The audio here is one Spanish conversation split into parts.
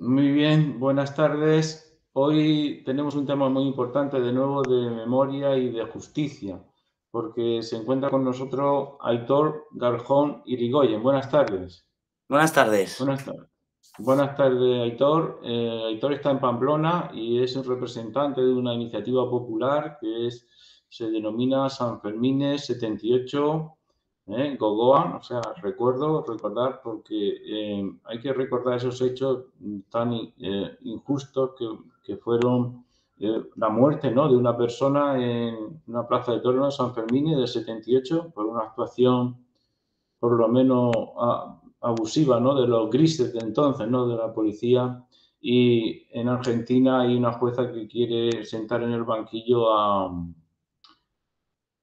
Muy bien, buenas tardes. Hoy tenemos un tema muy importante de nuevo de memoria y de justicia, porque se encuentra con nosotros Aitor Garjón Irigoyen. Buenas tardes. Buenas tardes. Buenas tardes. Buenas tardes, Aitor. Eh, Aitor está en Pamplona y es un representante de una iniciativa popular que es, se denomina San Fermines 78 ¿eh? Gogoan, o sea, recuerdo, recordar, porque eh, hay que recordar esos hechos tan eh, injustos que, fueron la muerte ¿no? de una persona en una plaza de toros de San Fermín de 78 por una actuación por lo menos abusiva ¿no? de los grises de entonces, ¿no? de la policía. Y en Argentina hay una jueza que quiere sentar en el banquillo a,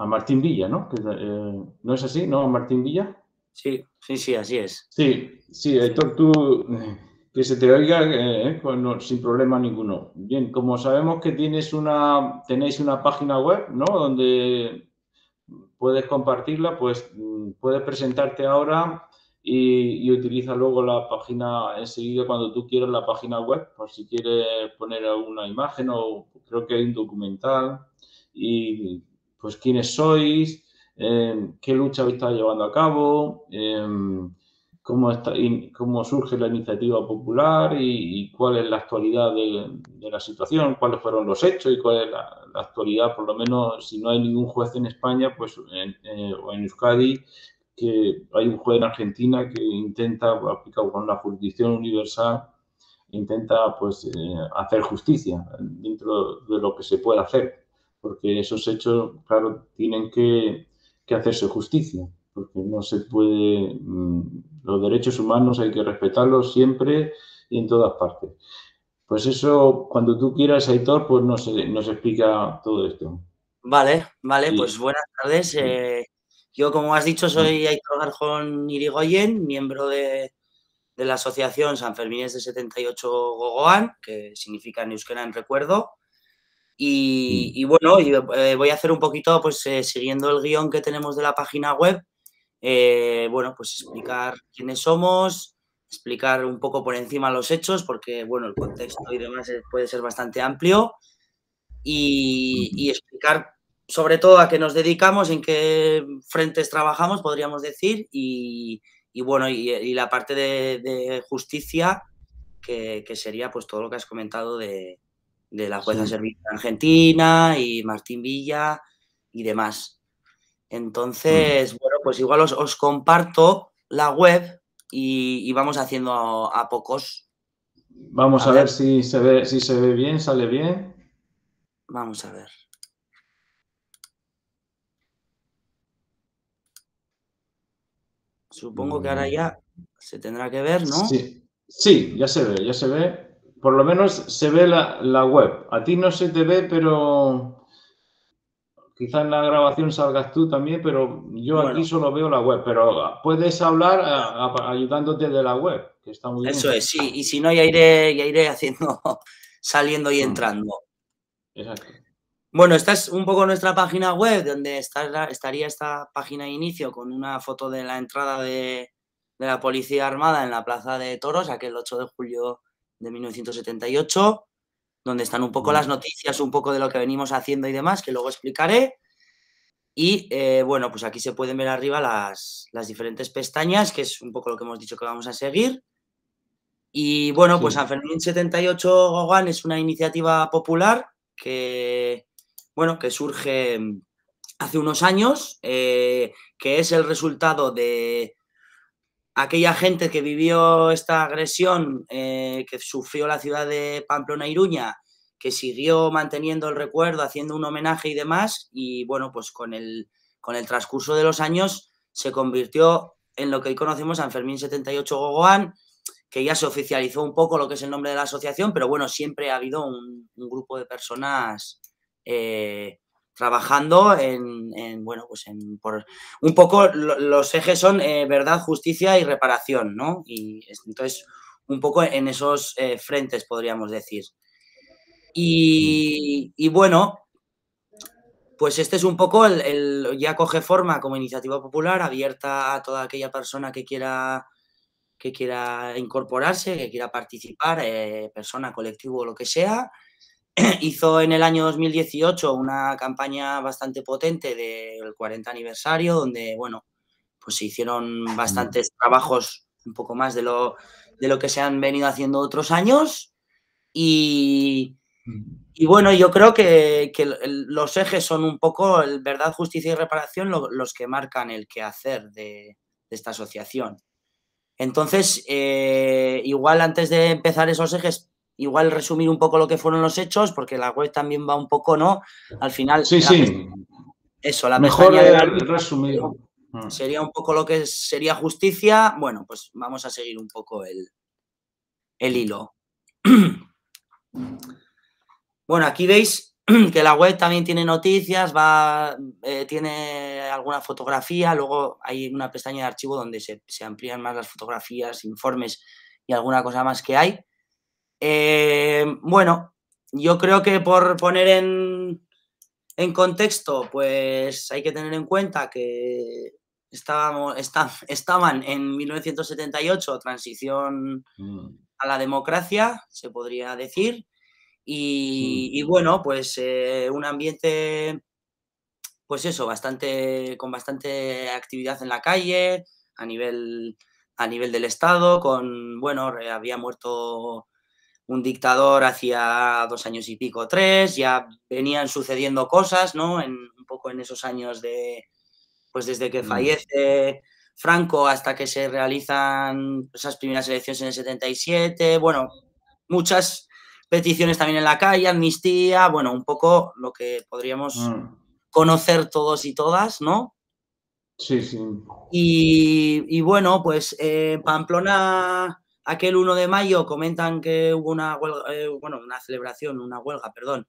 a Martín Villa, ¿no? Eh, ¿No es así, no? A Martín Villa. Sí, sí, sí, así es. Sí, sí, Héctor, tú, que se te oiga eh, sin problema ninguno. Bien, como sabemos que tienes una, tenéis una página web, ¿no? Donde puedes compartirla, pues mm, puedes presentarte ahora y, y, utiliza luego la página enseguida cuando tú quieras la página web, por si quieres poner alguna imagen o creo que hay un documental y pues quiénes sois, em, qué lucha habéis estado llevando a cabo, em, cómo, surge la iniciativa popular y, cuál es la actualidad de, la situación, cuáles fueron los hechos y cuál es la, actualidad, por lo menos si no hay ningún juez en España pues en, eh, o en Euskadi, que hay un juez en Argentina que intenta, aplicar con la jurisdicción universal, intenta pues eh, hacer justicia dentro de lo que se puede hacer porque esos hechos, claro, tienen que, hacerse justicia, porque no se puede, mm, los derechos humanos hay que respetarlos siempre y en todas partes. Pues eso, cuando tú quieras, Aitor, pues nos, nos explica todo esto. Vale, vale, pues buenas tardes. Eh, yo, como has dicho, soy Aitor Garjón Irigoyen, miembro de, la asociación San Fermines de 78 Gogoan, que significa en euskera en recuerdo. Y, bueno, eh, voy a hacer un poquito, pues eh, siguiendo el guion que tenemos de la página web, eh, bueno, pues explicar quiénes somos, explicar un poco por encima los hechos, porque bueno, el contexto y demás puede ser bastante amplio, y, explicar sobre todo a qué nos dedicamos, en qué frentes trabajamos, podríamos decir, y, bueno, y, la parte de, justicia, que, que, sería pues todo lo que has comentado de, de la jueza servicio argentina y Martín Villa y demás. Entonces, bueno, pues igual os, comparto la web y, vamos haciendo a, pocos. Vamos a, ver. si se ve, si se ve bien, sale bien. Vamos a ver. Supongo que ahora mm. ya se tendrá que ver, ¿no? Sí, sí ya se ve, ya se ve por lo menos se ve la, web. A ti no se te ve, pero quizás en la grabación salgas tú también, pero yo aquí solo veo la web. Pero puedes hablar ayudándote de la web, que está muy bien. Eso es, sí. Y si no, ya iré, ya iré haciendo, saliendo y mm. entrando. Exacto. Bueno, esta es un poco nuestra página web, donde está, estaría esta página de inicio con una foto de la entrada de, de la Policía Armada en la Plaza de Toros, aquel 8 de julio de 1978, donde están un poco las noticias, un poco de lo que venimos haciendo y demás, que luego explicaré. Y eh, bueno, pues aquí se pueden ver arriba las, diferentes pestañas, que es un poco lo que hemos dicho que vamos a seguir. Y bueno, pues San Fermín 78 Gogán es una iniciativa popular que, bueno, que surge hace unos años, eh, que es el resultado de, aquella gente que vivió esta agresión eh, que sufrió la ciudad de Pamplona Iruña, que siguió manteniendo el recuerdo, haciendo un homenaje y demás, y bueno, pues con el, con el transcurso de los años se convirtió en lo que hoy conocemos San Fermín 78 Gogoan, que ya se oficializó un poco lo que es el nombre de la asociación, pero bueno, siempre ha habido un, grupo de personas eh, trabajando en, bueno, pues en, por, un poco los ejes son eh, verdad, justicia y reparación, ¿no? Y entonces, un poco en esos eh, frentes, podríamos decir. Y, bueno, pues este es un poco el, ya coge forma como iniciativa popular abierta a toda aquella persona que quiera que quiera incorporarse, que quiera participar, eh, persona, colectivo o lo que sea. Hizo en el año 2018 una campaña bastante potente del 40 aniversario, donde, bueno, pues se hicieron bastantes trabajos, un poco más de lo, de lo que se han venido haciendo otros años. Y, y bueno, yo creo que, los ejes son un poco el verdad, justicia y reparación los que marcan el quehacer de, de esta asociación. Entonces, eh, igual antes de empezar esos ejes, igual resumir un poco lo que fueron los hechos, porque la web también va un poco, ¿no? Al final. Sí, sí. Eso, la mejor resumir. Ah. Sería un poco lo que sería justicia. Bueno, pues vamos a seguir un poco el, el hilo. Bueno, aquí veis que la web también tiene noticias, va, eh, tiene alguna fotografía, luego hay una pestaña de archivo donde se, amplían más las fotografías, informes y alguna cosa más que hay. Eh, bueno, yo creo que por poner en, en, contexto, pues hay que tener en cuenta que estábamos, estaban en 1978, transición mm. a la democracia, se podría decir. Y, bueno, pues eh, un ambiente, pues eso, bastante, con bastante actividad en la calle, a nivel, a nivel del Estado, con, bueno, había muerto un dictador hacía dos años y pico, tres, ya venían sucediendo cosas, ¿no? En, un poco en esos años de, pues desde que mm. fallece Franco hasta que se realizan esas primeras elecciones en el 77, bueno, muchas peticiones también en la calle, amnistía, bueno, un poco lo que podríamos mm. conocer todos y todas, ¿no? Sí, sí. Y, bueno, pues eh, Pamplona, aquel 1 de mayo, comentan que hubo una huelga, eh, bueno, una celebración, una huelga, perdón,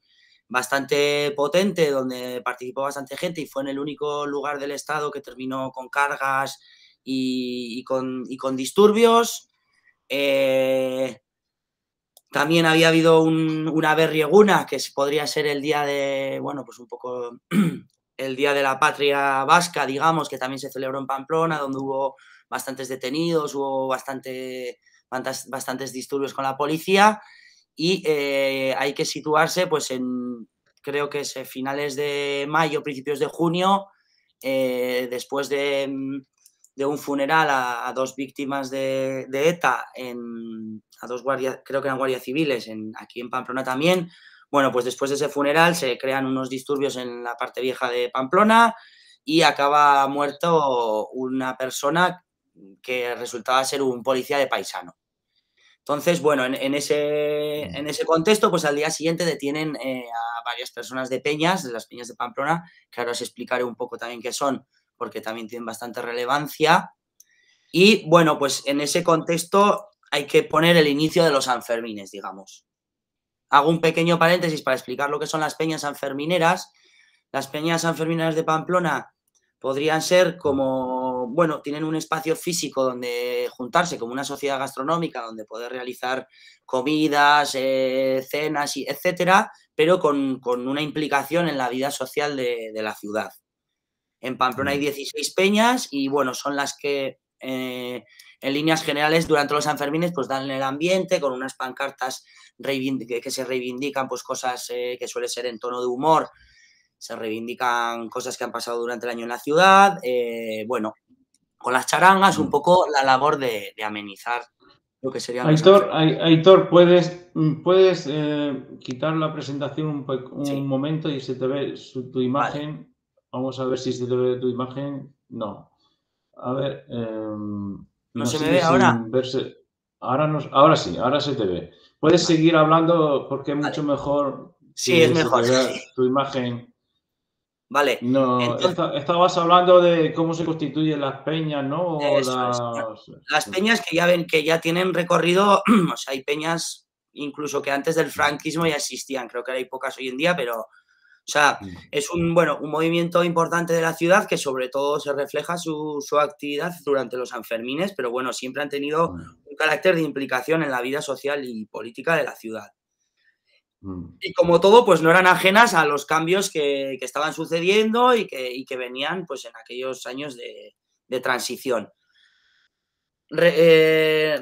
bastante potente, donde participó bastante gente y fue en el único lugar del Estado que terminó con cargas y, con, y con, disturbios. Eh, también había habido una berrieguna, que podría ser el día de, bueno, pues un poco el día de la patria vasca, digamos, que también se celebró en Pamplona, donde hubo bastantes detenidos, hubo bastante, bastantes disturbios con la policía y eh, hay que situarse, pues en, creo que es finales de mayo, principios de junio, eh, después de, un funeral a, dos víctimas de, de ETA a dos guardias, creo que eran guardias civiles, en, aquí en Pamplona también. Bueno, pues después de ese funeral se crean unos disturbios en la parte vieja de Pamplona y acaba muerto una persona que resultaba ser un policía de paisano. Entonces, bueno, en, ese, en ese contexto, pues al día siguiente detienen eh, a varias personas de Peñas, de las Peñas de Pamplona, que ahora os explicaré un poco también qué son, porque también tienen bastante relevancia. Y bueno, pues en ese contexto hay que poner el inicio de los Sanfermines, digamos. Hago un pequeño paréntesis para explicar lo que son las peñas sanfermineras. Las peñas sanfermineras de Pamplona podrían ser como, bueno, tienen un espacio físico donde juntarse, como una sociedad gastronómica, donde poder realizar comidas, eh, cenas, y etcétera, pero con, una implicación en la vida social de, la ciudad. En Pamplona hay 16 mm. peñas y, bueno, son las que eh, en líneas generales, durante los Sanfermines, pues dan el ambiente con unas pancartas que se reivindican, pues cosas eh, que suele ser en tono de humor, se reivindican cosas que han pasado durante el año en la ciudad, eh, bueno, con las charangas, un mm. poco la labor de, amenizar lo que sería... Aitor, Aitor ¿puedes, puedes eh, quitar la presentación un, momento y se te ve tu imagen? Vamos a ver si se te ve tu imagen. No. A ver... Em, ¿No, se me ve ahora? Ahora, ahora sí, ahora se te ve. Puedes seguir hablando porque es mucho mejor. Sí, es mejor. Tu imagen. Vale. No, estabas hablando de cómo se constituyen las peñas, ¿no? Las... peñas que ya ven que ya tienen recorrido, o sea, hay peñas incluso que antes del franquismo ya existían, creo que hay pocas hoy en día, pero o sea, mm. es un, bueno, un movimiento importante de la ciudad que sobre todo se refleja su, actividad durante los Sanfermines, pero bueno, siempre han tenido mm. un carácter de implicación en la vida social y política de la ciudad. Mm. Y como todo, pues no eran ajenas a los cambios que, estaban sucediendo y que, venían pues en aquellos años de, transición. eh,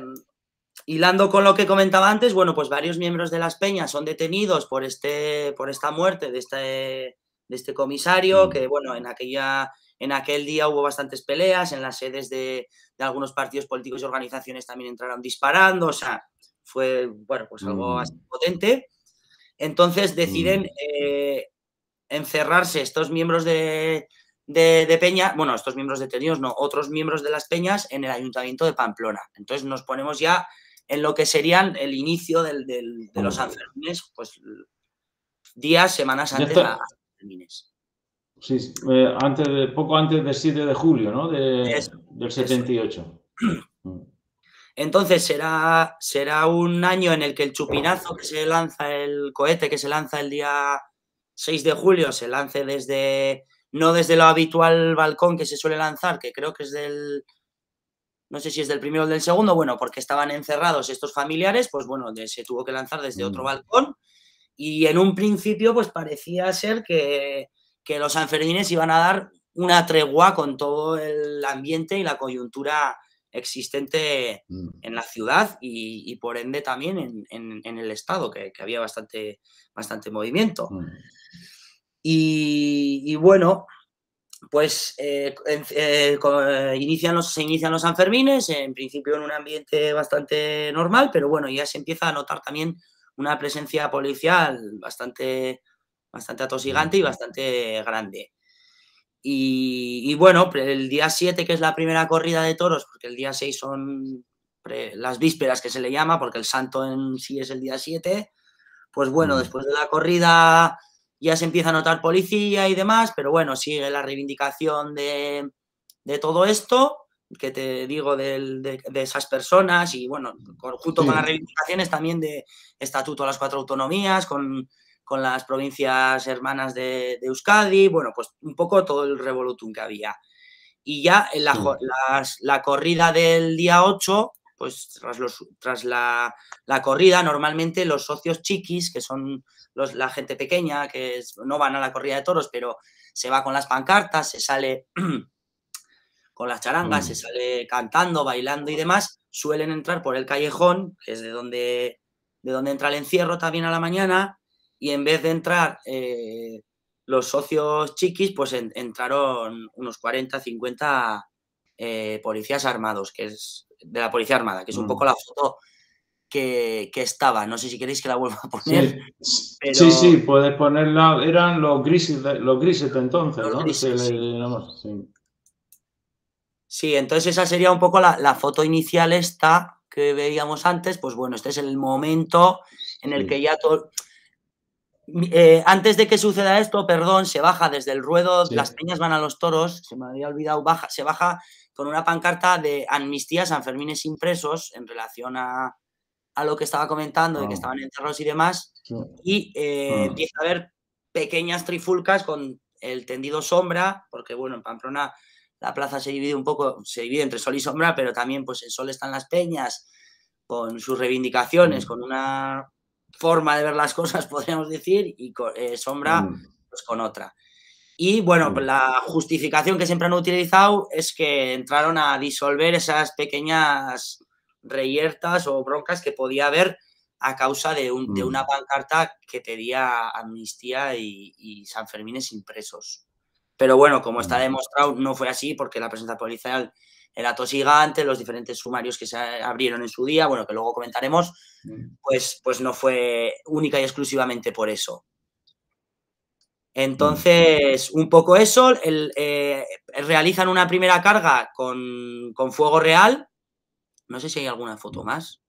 hilando con lo que comentaba antes, bueno, pues varios miembros de las peñas son detenidos por, este, por esta muerte de este, de este comisario, mm. que bueno, en, aquella, en aquel día hubo bastantes peleas, en las sedes de, algunos partidos políticos y organizaciones también entraron disparando, o sea, fue, bueno, pues algo mm. potente. Entonces deciden mm. eh, encerrarse estos miembros de, de, Peña, bueno, estos miembros detenidos, no, otros miembros de las Peñas en el Ayuntamiento de Pamplona. Entonces nos ponemos ya en lo que serían el inicio del, de los Sanfermines, pues días, semanas antes de los Sanfermines. Sí, eh, antes de, poco antes del 7 de julio, ¿no? De, del 78. Mm. Entonces será, será un año en el que el chupinazo que se lanza, el cohete que se lanza el día 6 de julio, se lance desde, no desde lo habitual balcón que se suele lanzar, que creo que es del, no sé si es del primero o del segundo, bueno, porque estaban encerrados estos familiares, pues bueno, se tuvo que lanzar desde otro mm. balcón y en un principio pues parecía ser que, los sanfermines iban a dar una tregua con todo el ambiente y la coyuntura existente mm. en la ciudad y, por ende también en, el estado, que, había bastante, bastante movimiento. Mm. Y, bueno, pues eh, eh, eh, inician los, se inician los Sanfermines, en principio en un ambiente bastante normal, pero bueno, ya se empieza a notar también una presencia policial bastante, bastante atosigante y bastante grande. Y, bueno, el día 7, que es la primera corrida de toros, porque el día 6 son las vísperas que se le llama, porque el santo en sí es el día 7, pues bueno, después de la corrida ya se empieza a notar policía y demás, pero bueno, sigue la reivindicación de, todo esto, que te digo de, esas personas y bueno, junto con las reivindicaciones también de estatuto a las cuatro autonomías, con, las provincias hermanas de, Euskadi, bueno, pues un poco todo el revolutum que había. Y ya en la, la corrida del día 8, pues tras, los, tras la, la, corrida, normalmente los socios chiquis, que son la gente pequeña que no van a la corrida de toros, pero se va con las pancartas, se sale con las charangas, se mm. sale cantando, bailando y demás, suelen entrar por el callejón, que es de donde, de donde entra el encierro también a la mañana, y en vez de entrar eh, los socios chiquis, pues entraron unos 40, 50 eh, policías armados, que es de la Policía Armada, que es un mm. poco la foto que, estaba. No sé si queréis que la vuelva a poner. Sí, sí, puedes ponerla. Eran los grises, los grises de entonces, ¿no? sí. entonces esa sería un poco la, foto inicial esta que veíamos antes. Pues bueno, este es el momento en el que ya todo... Eh, antes de que suceda esto, perdón, se baja desde el ruedo, las peñas van a los toros, se me había olvidado, baja, se baja con una pancarta de amnistía Sanfermines impresos en relación a, a lo que estaba comentando, de que ah. estaban encerrados y demás, y eh, ah. empieza a haber pequeñas trifulcas con el tendido sombra, porque bueno, en Pamplona la plaza se divide un poco, se divide entre sol y sombra, pero también pues el sol está en las peñas, con sus reivindicaciones, mm. con una forma de ver las cosas, podríamos decir, y eh, sombra mm. pues con otra. Y bueno, mm. la justificación que siempre han utilizado es que entraron a disolver esas pequeñas reyertas o broncas que podía haber a causa de, un, de mm. una pancarta que pedía amnistía y, y Sanfermines impresos. Pero bueno, como está demostrado, no fue así porque la presencia policial era tosigante, los diferentes sumarios que se abrieron en su día, bueno, que luego comentaremos, mm. pues, pues no fue única y exclusivamente por eso. Entonces, un poco eso, eh, realizan una primera carga con, con fuego real, no sé si hay alguna foto más.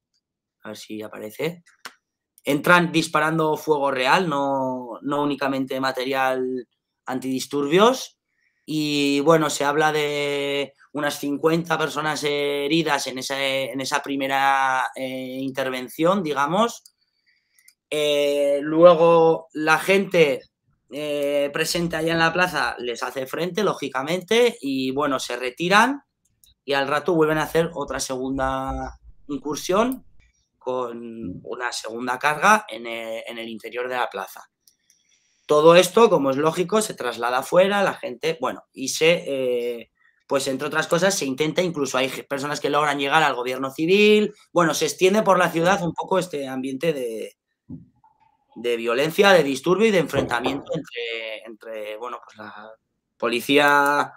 A ver si aparece. Entran disparando fuego real, no, únicamente material antidisturbios. Y bueno, se habla de unas 50 personas heridas en esa, en esa primera eh, intervención, digamos. Eh, luego la gente eh, presente allá en la plaza les hace frente, lógicamente, y bueno, se retiran y al rato vuelven a hacer otra segunda incursión con una segunda carga en el, interior de la plaza. Todo esto, como es lógico, se traslada afuera, la gente, bueno, y se, eh, pues entre otras cosas se intenta, incluso hay personas que logran llegar al gobierno civil, bueno, se extiende por la ciudad un poco este ambiente de, de violencia, de disturbio y de enfrentamiento entre, entre bueno, pues la policía,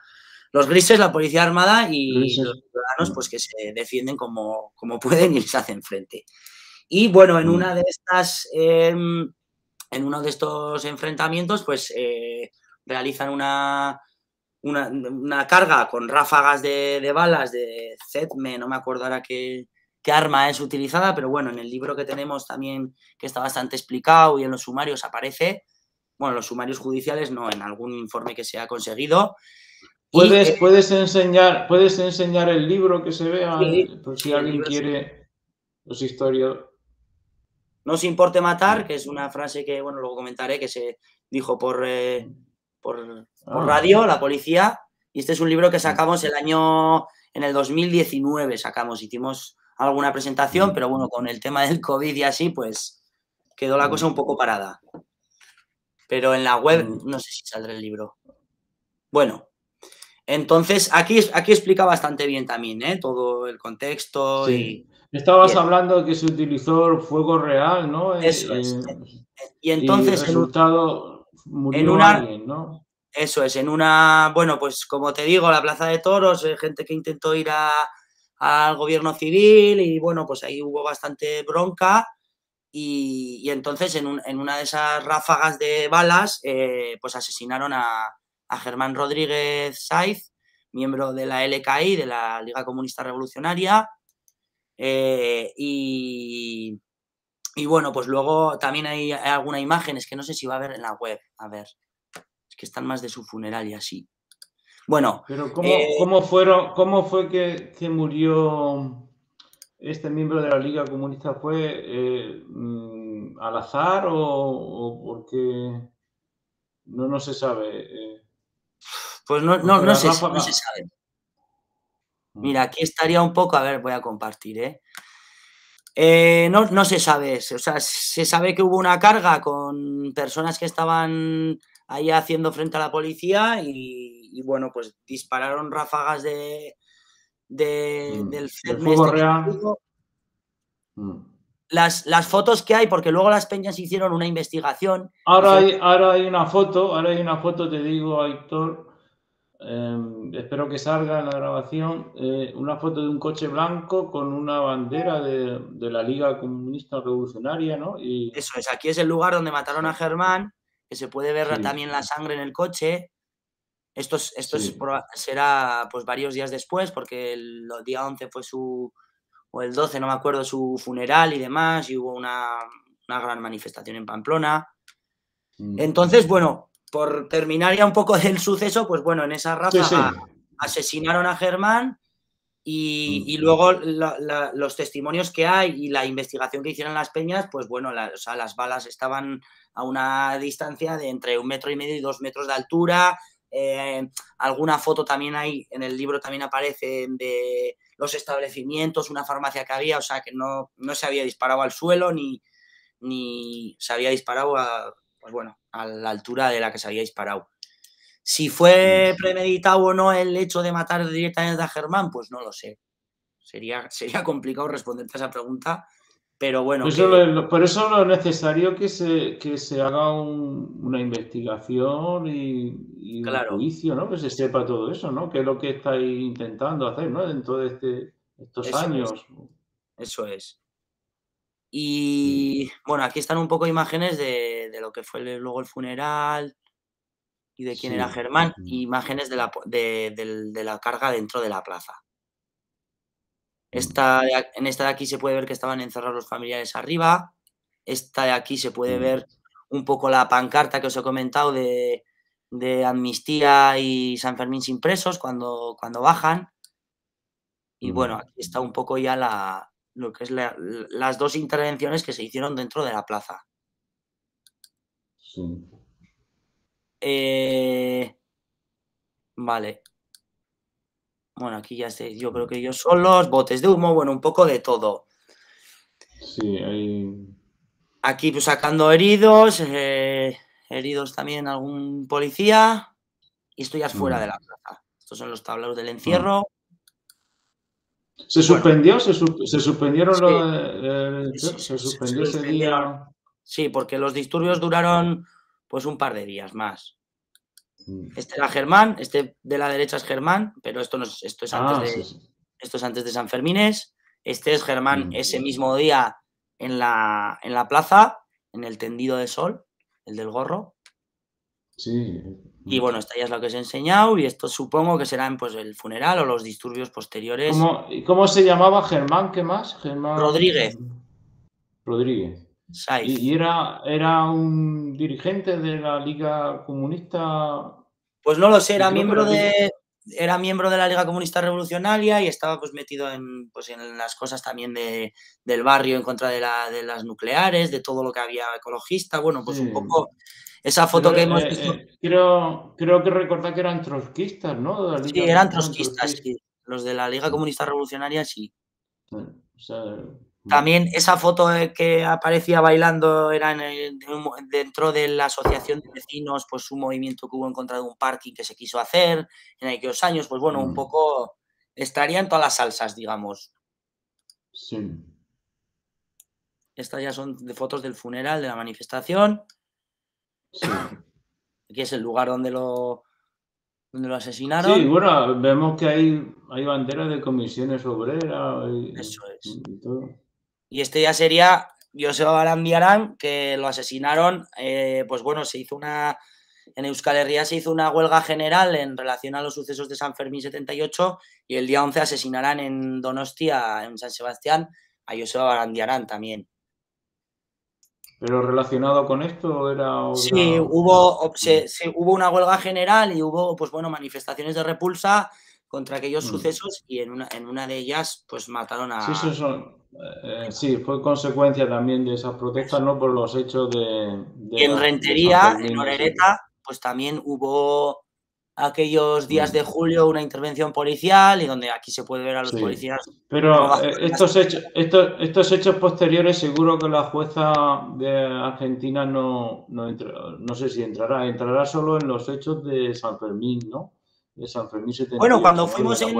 los grises, la policía armada y los ciudadanos, pues que se defienden como, como pueden y se hacen frente. Y bueno, en una de estas, em, en uno de estos enfrentamientos, pues eh, realizan una, una, carga con ráfagas de, balas de ZETME, no me acuerdo ahora qué, qué arma es utilizada, pero bueno, en el libro que tenemos también, que está bastante explicado y en los sumarios aparece, bueno, los sumarios judiciales no, en algún informe que se ha conseguido. ¿Puedes, eh, puedes, enseñar, ¿Puedes enseñar el libro que se vea? por si alguien quiere los historias. No se importe matar, que es una frase que, bueno, luego comentaré, que se dijo por, eh, por, ah. radio, la policía, y este es un libro que sacamos el año, en el 2019 sacamos, hicimos alguna presentación, mm. pero bueno, con el tema del COVID y así, pues quedó la mm. cosa un poco parada. Pero en la web mm. no sé si saldrá el libro. Bueno, entonces aquí, aquí explica bastante bien también, ¿eh? Todo el contexto y... Estabas hablando de que se utilizó fuego real, ¿no? Eh, eso es. Eh, y entonces... el resultado murió en una, alguien, ¿no? Eso es, en una... Bueno, pues como te digo, la Plaza de Toros, gente que intentó ir a al gobierno civil y bueno, pues ahí hubo bastante bronca y, entonces en, una de esas ráfagas de balas eh, pues asesinaron a, Germán Rodríguez Saiz, miembro de la LKI, de la Liga Comunista Revolucionaria. Eh, y, y, bueno, pues luego también hay, alguna imagen, es que no sé si va a ver en la web, a ver, es que están más de su funeral y así. Bueno. Pero eh, ¿cómo, fueron, cómo fue que, murió este miembro de la Liga Comunista? ¿Fue eh, mm, al azar o, porque no, no se sabe? Pues no, no, no, se, sabe. Mm. Mira, aquí estaría un poco, a ver, voy a compartir, ¿eh? no, no se sabe, o sea, se sabe que hubo una carga con personas que estaban ahí haciendo frente a la policía y, bueno, pues dispararon ráfagas de, mm, del. Mm. Las, las, fotos que hay, porque luego las peñas hicieron una investigación. Ahora hay, ahora hay una foto, ahora hay una foto, te digo, Héctor, em, espero que salga en la grabación, eh, una foto de un coche blanco con una bandera de, la Liga Comunista Revolucionaria, ¿no? Y... Eso es, aquí es el lugar donde mataron a Germán que se puede ver también la sangre en el coche. Esto, esto será pues varios días después, porque el, día 11 fue su, o el 12, no me acuerdo, su funeral y demás, y hubo una, gran manifestación en Pamplona. Mm. Entonces, bueno, por terminar ya un poco del suceso, pues bueno, en esa raza asesinaron a Germán y, mm. luego los testimonios que hay y la investigación que hicieron las peñas, pues bueno, las balas estaban a una distancia de entre un metro y medio y dos metros de altura. Eh, alguna foto también hay, en el libro también aparece de los establecimientos, una farmacia que había, o sea que no, no se había disparado al suelo ni, ni se había disparado a, pues bueno, a la altura de la que se había disparado. Si fue premeditado o no el hecho de matar directamente a Germán, pues no lo sé. Sería, sería complicado responderte a esa pregunta, pero bueno. por eso lo necesario que se, que se haga una investigación y, un juicio, ¿no? Que se sepa todo eso, ¿no? Que es lo que estáis intentando hacer, ¿no? Dentro de este, estos años. Eso es. Y bueno, aquí están un poco imágenes de, de lo que fue luego el funeral, y de quién era Germán, imágenes de la, de, la, carga dentro de la plaza. Esta en esta de aquí se puede ver que estaban encerrados los familiares arriba. Esta de aquí se puede ver un poco la pancarta que os he comentado de, amnistía y San Fermín sin presos cuando, cuando bajan. Y bueno, aquí está un poco ya la, lo que es las dos intervenciones que se hicieron dentro de la plaza. Sí. Eh, vale. Bueno, aquí ya sé, yo creo que ellos son los botes de humo, bueno, un poco de todo. Sí, hay... Aquí pues sacando heridos, eh, heridos también algún policía, y esto ya es fuera mm. de la plaza. Estos son los tableros del encierro. ¿Se suspendió? ¿Se, suspendieron ¿Se suspendió ese día? Sí, porque los disturbios duraron pues un par de días más. Mm. Este era Germán, este de la derecha es Germán, pero esto, no es, esto, es, antes ah, de, esto es antes de San Fermines. Este es Germán mm. ese mismo día en la, en la plaza, en el tendido de sol, el del gorro. Sí. Y bueno, esta ya es lo que os he enseñado y esto supongo que serán pues el funeral o los disturbios posteriores. ¿Cómo, cómo se llamaba Germán? ¿Qué más? Germán... Rodríguez. Rodríguez. ¿Y, era, era un dirigente de la Liga Comunista? Pues no lo sé, era miembro de, era miembro de la Liga Comunista Revolucionaria y estaba pues metido en, pues, en las cosas también de, del barrio en contra de, la, de, las nucleares, de todo lo que había ecologista. Bueno, pues un poco esa foto que hemos eh, visto. Eh, creo, creo que recordar que eran trotskistas, ¿no? sí, eran trotskistas, sí. Los de la Liga Comunista Revolucionaria, sí. O sea, también esa foto que aparecía bailando era dentro de la asociación de vecinos, pues un movimiento que hubo en contra de un parking que se quiso hacer en aquellos años, pues bueno, un mm. poco estarían todas las salsas, digamos. Sí. Estas ya son de fotos del funeral, de la manifestación. Sí. Aquí es el lugar donde lo, donde lo asesinaron. Sí, bueno, vemos que hay, hay banderas de comisiones obreras Eso es. y todo. Y este ya sería Joseba Barandiarán, que lo asesinaron, eh, pues bueno, se hizo una, en Euskal Herria se hizo una huelga general en relación a los sucesos de San Fermín 78 y el día 11 asesinarán en Donostia, en San Sebastián, a Joseba Barandiarán también. ¿Pero relacionado con esto era...? Sí, hubo, hubo una huelga general y hubo, pues bueno, manifestaciones de repulsa contra aquellos mm. sucesos y en una, en una de ellas pues mataron a... Sí, eh, sí, fue consecuencia también de esas protestas, ¿no? Por los hechos de... y en Rentería, en Orereta, pues también hubo aquellos días mm. de julio una intervención policial y donde aquí se puede ver a los policías. Pero eh, estos hechos, estos, estos hechos posteriores seguro que la jueza de Argentina no, no, no sé si entrará, entrará solo en los hechos de San Fermín, ¿no? Bueno, cuando fuimos en,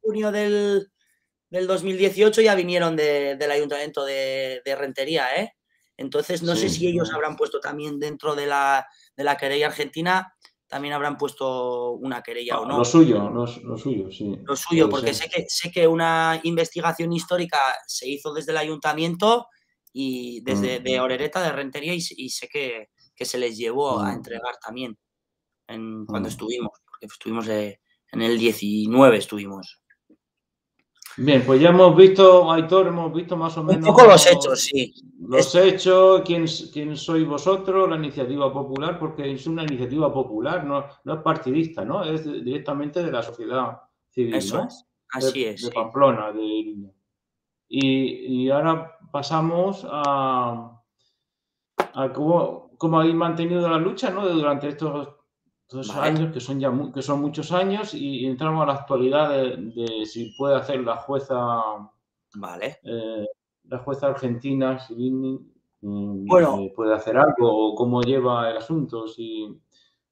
junio del, 2018 ya vinieron del ayuntamiento de, Rentería, ¿eh? Entonces no sé si ellos habrán puesto también dentro de la, querella argentina, también habrán puesto una querella o no. Lo suyo, lo, suyo, sí. Lo suyo, porque sé que, sé que una investigación histórica se hizo desde el ayuntamiento y desde mm. de Orereta, de Rentería, y, sé que, se les llevó a mm. entregar también en, cuando mm. estuvimos estuvimos en el 19, estuvimos. Bien, pues ya hemos visto, Aitor, hemos visto más o menos. Un poco los hechos, sí. Los hechos, quién, quién sois vosotros, la iniciativa popular, porque es una iniciativa popular, no, no es partidista, ¿no? Es directamente de la sociedad civil. Eso es, así es. De Pamplona, de y, y, ahora pasamos a, a cómo, cómo habéis mantenido la lucha, ¿no? Durante estos esos años, que son ya que son muchos años, y, entramos a la actualidad de, si puede hacer la jueza. Vale. Eh, la jueza argentina, si mm, bueno. Eh, puede hacer algo o cómo lleva el asunto. Si,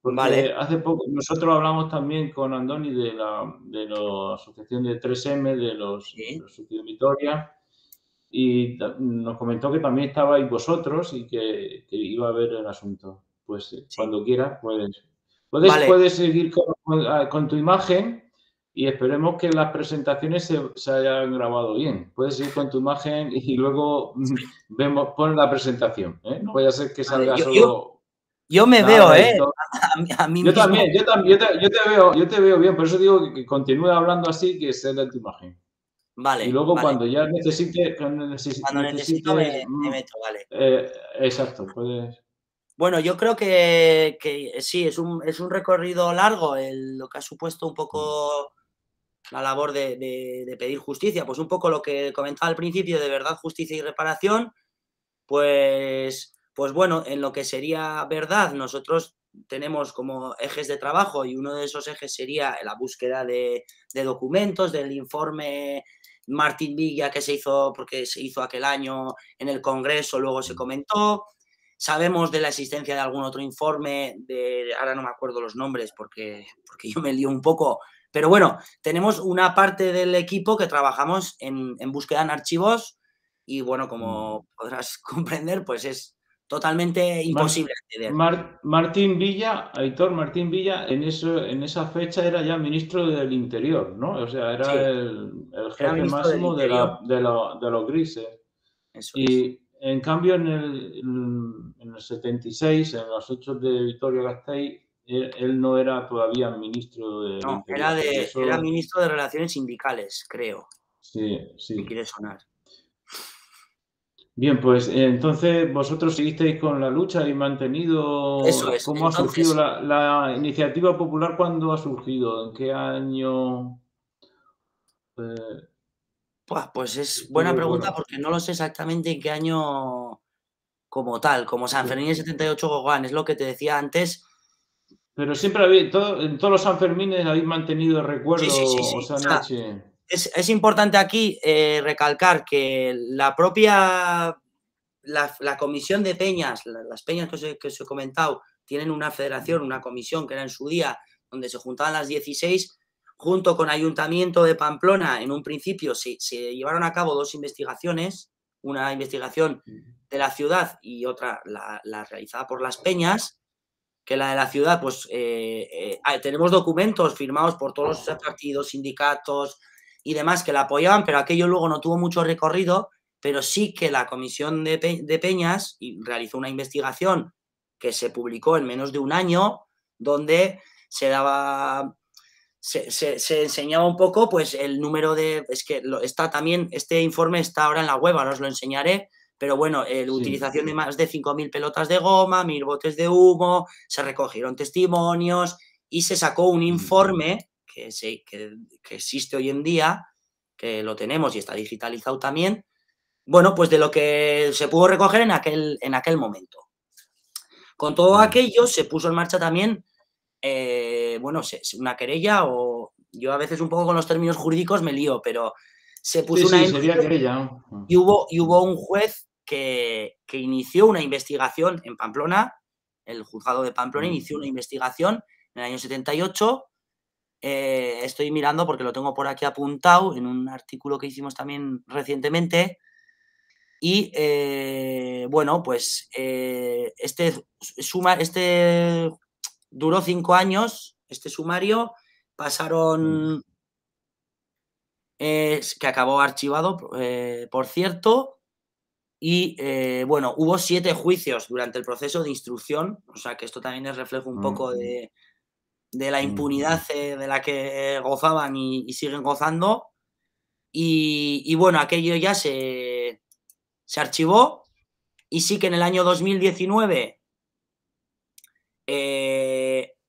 porque hace poco nosotros hablamos también con Andoni de la, de la asociación de 3M, de los, ¿Sí? de Vitoria, y nos comentó que también estabais vosotros y que, iba a ver el asunto. Pues cuando quieras, puedes Puedes, seguir ah, con, tu imagen y esperemos que las presentaciones se, hayan grabado bien. Puedes seguir con tu imagen y luego vemos, pon la presentación. ¿eh? No vaya a ser que salga solo. Yo, me veo, ¿eh? yo también, yo también, yo te, veo, yo te veo bien, por eso digo que, continúe hablando así, que se de tu imagen. Vale. Y luego cuando ya necesite, cuando, necesite, necesito me, meto, vale. Eh, exacto, puedes. Bueno, yo creo que, sí, es un, es un, recorrido largo lo que ha supuesto un poco la labor de, pedir justicia. Pues un poco lo que comentaba al principio de verdad, justicia y reparación. Pues, pues bueno, en lo que sería verdad, nosotros tenemos como ejes de trabajo y uno de esos ejes sería la búsqueda de, documentos, del informe Martín Villa que se hizo, porque se hizo aquel año en el Congreso, luego se comentó Sabemos de la existencia de algún otro informe, de, ahora no me acuerdo los nombres porque, porque yo me lío un poco, pero bueno, tenemos una parte del equipo que trabajamos en, en búsqueda en archivos y bueno, como mm. podrás comprender, pues es totalmente imposible Martín Villa, Aitor Martín Villa, en eso, en esa fecha era ya ministro del Interior, ¿no? O sea, era el, jefe máximo de, los grises. y en cambio, en el, en el 76, en los hechos de Victoria Gasteiz, él, no era todavía ministro de. No, era, de, era ministro de Relaciones Sindicales, creo. Sí, sí. quiere sonar. Bien, pues entonces vosotros seguisteis con la lucha y mantenido. Eso es. ¿Cómo ha surgido la, iniciativa popular? ¿Cuándo ha surgido? ¿En qué año? pues, pues es buena pregunta porque no lo sé exactamente en qué año como tal, como San Fermín 78 Gogán, es lo que te decía antes. Pero siempre habéis, en todos los San Fermines habéis mantenido recuerdos. Sí, sí, sí, es, importante aquí eh, recalcar que la propia, la, comisión de peñas, las peñas que os, he, comentado, tienen una federación, una comisión que era en su día, donde se juntaban las 16, junto con Ayuntamiento de Pamplona, en un principio se, llevaron a cabo dos investigaciones, una investigación de la ciudad y otra la, realizada por las peñas, que la de la ciudad, pues eh, eh, tenemos documentos firmados por todos los partidos, sindicatos, y demás que la apoyaban, pero aquello luego no tuvo mucho recorrido, pero sí que la Comisión de, Peñas realizó una investigación que se publicó en menos de un año, donde se daba, se, enseñaba un poco, pues el número de, es que está también, este informe está ahora en la web, ahora os lo enseñaré, pero bueno, la eh, utilización de más de 5.000 pelotas de goma, 1.000 botes de humo, se recogieron testimonios y se sacó un informe que, existe hoy en día, que lo tenemos y está digitalizado también, bueno, pues de lo que se pudo recoger en aquel, en aquel momento. Con todo aquello se puso en marcha también, eh, bueno, una querella o yo a veces un poco con los términos jurídicos me lío, pero se puso una... querella. Y hubo, y hubo un juez que, que, inició una investigación en Pamplona, el juzgado de Pamplona mm. inició una investigación en el año 78 eh, estoy mirando porque lo tengo por aquí apuntado en un artículo que hicimos también recientemente. Y eh, bueno, pues eh, este, suma, este duró cinco años, este sumario, pasaron, que acabó archivado, por cierto, y bueno, hubo siete juicios durante el proceso de instrucción, o sea que esto también es reflejo un poco de, de la impunidad eh, de la que gozaban y, siguen gozando. Y, bueno, aquello ya se, se, archivó y sí que en el año 2019 eh,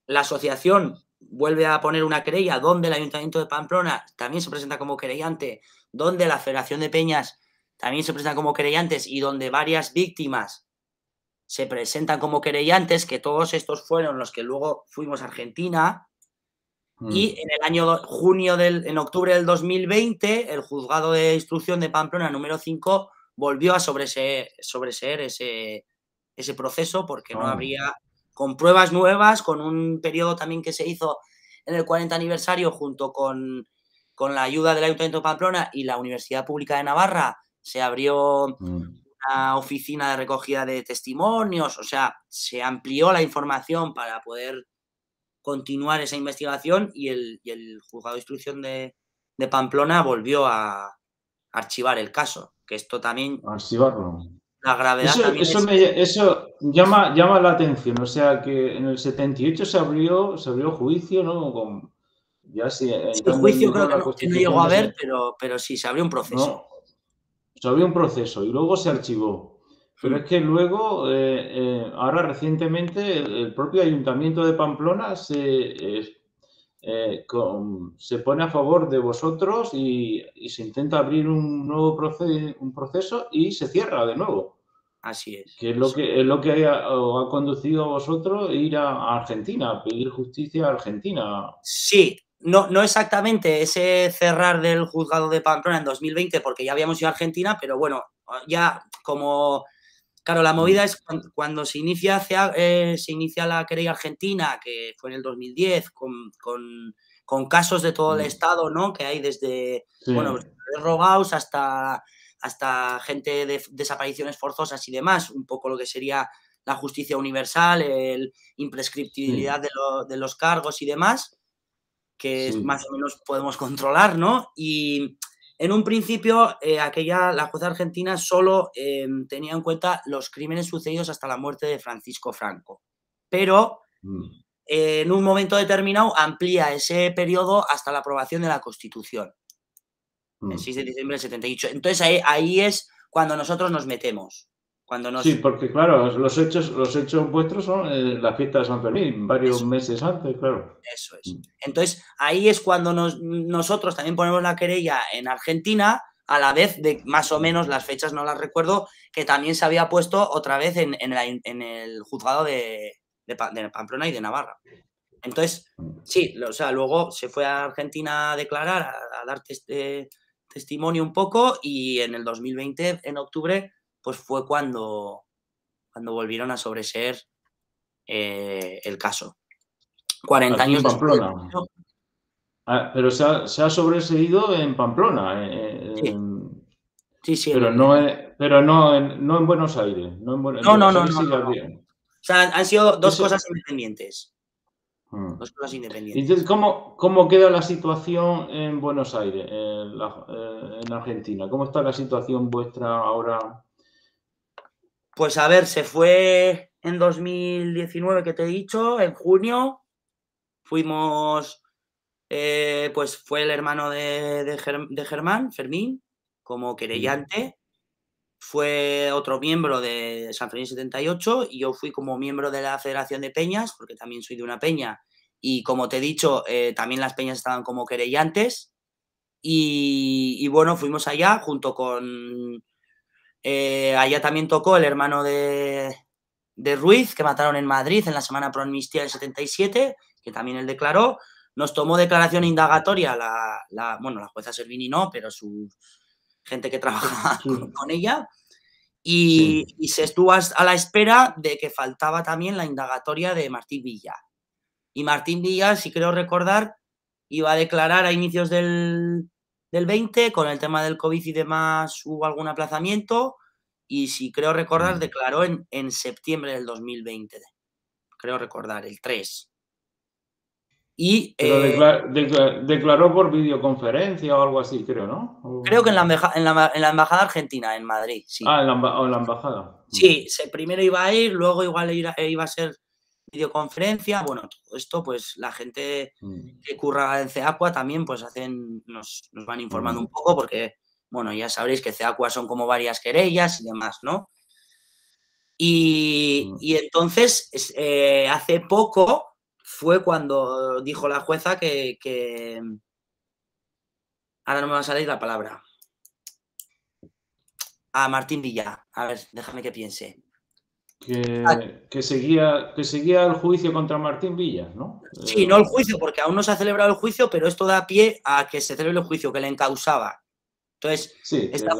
la asociación vuelve a poner una querella donde el Ayuntamiento de Pamplona también se presenta como querellante, donde la Federación de Peñas también se presenta como querellantes y donde varias víctimas se presentan como querellantes, que todos estos fueron los que luego fuimos a Argentina. Y mm. en el año junio del, en octubre del 2020, el juzgado de instrucción de Pamplona número 5 volvió a sobreseer, ese, ese proceso porque no ah. habría, con pruebas nuevas, con un periodo también que se hizo en el 40 aniversario junto con, con la ayuda del Ayuntamiento de Pamplona y la Universidad Pública de Navarra, se abrió mm una oficina de recogida de testimonios, o sea, se amplió la información para poder continuar esa investigación y el, juzgado de instrucción de, Pamplona volvió a archivar el caso, que esto también... Archivarlo. La gravedad eso, también eso, llama, llama la atención, o sea que en el 78 se abrió, se abrió juicio, ¿no? Con, ya sí, el juicio creo que no, llegó a ver, pero, pero sí, se abrió un proceso había un proceso y luego se archivó. Pero es que luego, eh, eh, ahora recientemente, el, propio Ayuntamiento de Pamplona se, eh, se pone a favor de vosotros y, se intenta abrir un nuevo proceso, un proceso y se cierra de nuevo. Así es. Que es lo que, es lo que ha, ha conducido a vosotros ir a Argentina, a pedir justicia a Argentina. Sí, no, no exactamente ese cerrar del juzgado de Pamplona en 2020, porque ya habíamos ido a Argentina, pero bueno, ya como Claro, la movida es cuando, se, inicia, eh, se inicia la querella argentina, que fue en el 2010, con, casos de todo el. Estado, ¿no? Que hay desde, bueno, robados hasta, hasta gente de desapariciones forzosas y demás, un poco lo que sería la justicia universal, el imprescriptibilidad de, los cargos y demás, que más o menos podemos controlar, ¿no? Y en un principio, eh, aquella, la jueza argentina solo em, tenía en cuenta los crímenes sucedidos hasta la muerte de Francisco Franco, pero mm. en un momento determinado amplía ese periodo hasta la aprobación de la Constitución, el 6 mm. de diciembre del 78. Entonces ahí, ahí es cuando nosotros nos metemos. Cuando Sí, porque claro, los hechos, los hechos vuestros son eh, la fiesta de San Fermín, varios meses antes, claro. Eso es. Mm. Entonces, ahí es cuando nosotros también ponemos la querella en Argentina, a la vez de más o menos las fechas no las recuerdo, que también se había puesto otra vez en, el juzgado de, Pamplona y de Navarra. Entonces, sí, o sea, luego se fue a Argentina a declarar, a, dar testimonio un poco y en el 2020, en octubre, pues fue cuando, cuando volvieron a sobreseer eh, el caso. 40 años Pamplona. Ah, pero se ha, se ha, sobreseído en Pamplona. Eh, sí. sí, sí. Pero, no, en, pero no, en, no en Buenos Aires. No, no, no, no, O sea, han sido dos cosas independientes. Hmm. Dos cosas independientes. Entonces, ¿cómo, ¿cómo, queda la situación en Buenos Aires, en, eh, en Argentina? ¿Cómo está la situación vuestra ahora? Pues a ver, se fue en 2019 que te he dicho, en junio. Fuimos, eh, pues fue el hermano de, Germán, Fermín, como querellante. Fue otro miembro de San Fermín 78 y yo fui como miembro de la Federación de Peñas, porque también soy de una peña. Y como te he dicho, eh, también las peñas estaban como querellantes. y, bueno, fuimos allá junto con eh, allá también tocó el hermano de, Ruiz, que mataron en Madrid en la Semana Pro Amnistía del 77, que también él declaró. Nos tomó declaración indagatoria la, bueno, la jueza Servini no, pero su gente que trabaja con, ella. Y, se estuvo a la espera de que faltaba también la indagatoria de Martín Villa. Y Martín Villa, si creo recordar, iba a declarar a inicios del, del 20, con el tema del COVID y demás hubo algún aplazamiento y si creo recordar mm. declaró en, en septiembre del 2020, creo recordar, el 3. Y, eh, declaró por videoconferencia o algo así, creo, ¿no? Creo que en la, en, la, en la, Embajada Argentina, en Madrid, sí. Ah, en la, en la Embajada. Sí, se, primero iba a ir, luego igual iba a ser videoconferencia, bueno, todo esto, pues la gente mm. que curra en CEACUA también, pues hacen, nos, van informando mm. un poco, porque, bueno, ya sabréis que CEACUA son como varias querellas y demás, ¿no? Y, mm. entonces, eh, hace poco fue cuando dijo la jueza que, que, Ahora no me va a salir la palabra. A Martín Villa. A ver, déjame que piense. Que, seguía, que seguía el juicio contra Martín Villa, ¿no? Sí, no el juicio, porque aún no se ha celebrado el juicio, pero esto da pie a que se celebre el juicio que le encausaba. Entonces, esta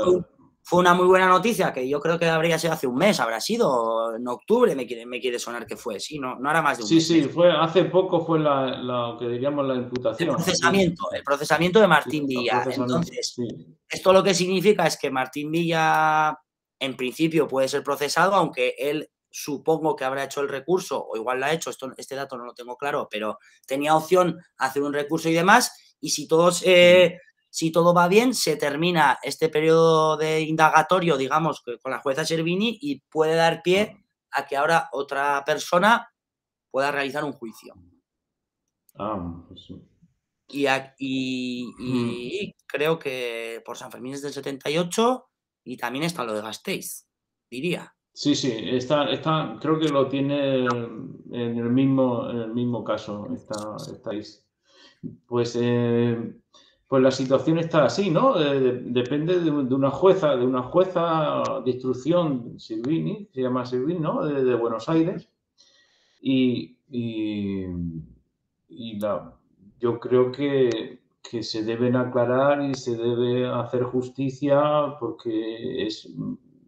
fue, una muy buena noticia, que yo creo que habría sido hace un mes, habrá sido en octubre, me quiere, me quiere sonar que fue, sí, no, no hará más de un sí, mes. Sí, sí, fue, hace poco fue la, que diríamos la imputación. El procesamiento, el procesamiento de Martín Villa. Entonces, esto lo que significa es que Martín Villa en principio puede ser procesado, aunque él supongo que habrá hecho el recurso, o igual lo ha hecho, esto, este dato no lo tengo claro, pero tenía opción a hacer un recurso y demás, y si, todos, eh, si todo va bien, se termina este periodo de indagatorio, digamos, con la jueza Servini y puede dar pie a que ahora otra persona pueda realizar un juicio. Ah, pues sí. Y, y, y, creo que por San Fermín es del 78 y también está lo de Gasteiz, diría. Sí, sí, está, está, creo que lo tiene en el mismo, en el mismo caso, está, estáis. Pues, eh, pues la situación está así, ¿no? Eh, depende de, una jueza, de una jueza de instrucción, Silvini, se llama Silvini, ¿no? De, Buenos Aires. Y, y, y la, yo creo que, que se deben aclarar y se debe hacer justicia porque es,